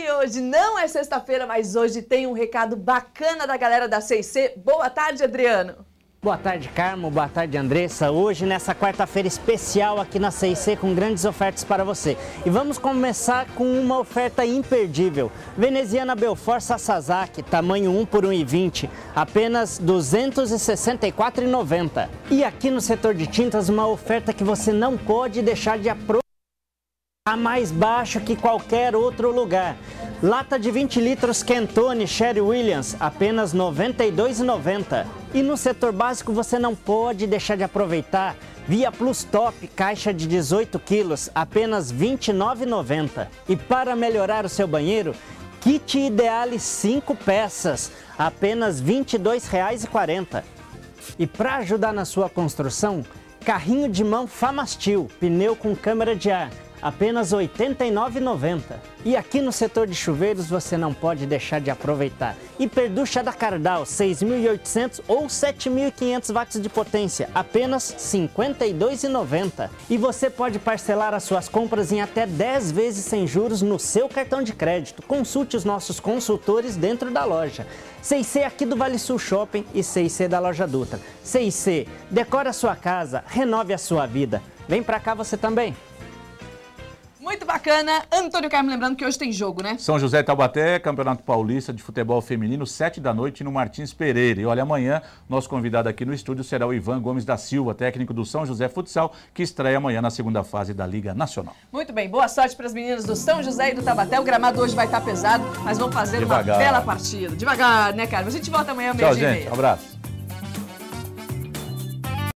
E hoje não é sexta-feira, mas hoje tem um recado bacana da galera da CIC. Boa tarde, Adriano. Boa tarde, Carmo. Boa tarde, Andressa. Hoje, nessa quarta-feira especial aqui na CIC, com grandes ofertas para você. E vamos começar com uma oferta imperdível. Veneziana Belfort Sasazaki, tamanho 1 por 1,20, apenas R$ 264,90. E aqui no setor de tintas, uma oferta que você não pode deixar de aproveitar. A mais baixo que qualquer outro lugar. Lata de 20 litros Kentone Sherry Williams, apenas R$ 92,90. E no setor básico você não pode deixar de aproveitar Via Plus Top, caixa de 18 quilos, apenas R$ 29,90. E para melhorar o seu banheiro, Kit Ideale 5 peças, apenas R$ 22,40. E para ajudar na sua construção, carrinho de mão Famastil, pneu com câmera de ar, apenas R$ 89,90. E aqui no setor de chuveiros você não pode deixar de aproveitar. Hiperducha da Cardal, 6.800 ou 7.500 watts de potência, apenas R$ 52,90. E você pode parcelar as suas compras em até 10 vezes sem juros no seu cartão de crédito. Consulte os nossos consultores dentro da loja. CIC aqui do Vale Sul Shopping e CIC da Loja Dutra. CIC, decore a sua casa, renove a sua vida. Vem pra cá você também. Muito bacana. Antônio Carmo, lembrando que hoje tem jogo, né? São José Taubaté, Campeonato Paulista de Futebol Feminino, 7 da noite no Martins Pereira. E olha, amanhã, nosso convidado aqui no estúdio será o Ivan Gomes da Silva, técnico do São José Futsal, que estreia amanhã na segunda fase da Liga Nacional. Muito bem, boa sorte para as meninas do São José e do Taubaté. O gramado hoje vai estar pesado, mas vão fazer Devagar. uma bela partida. Devagar, né, Carmo? A gente volta amanhã, meio-dia Tchau, gente. Um abraço.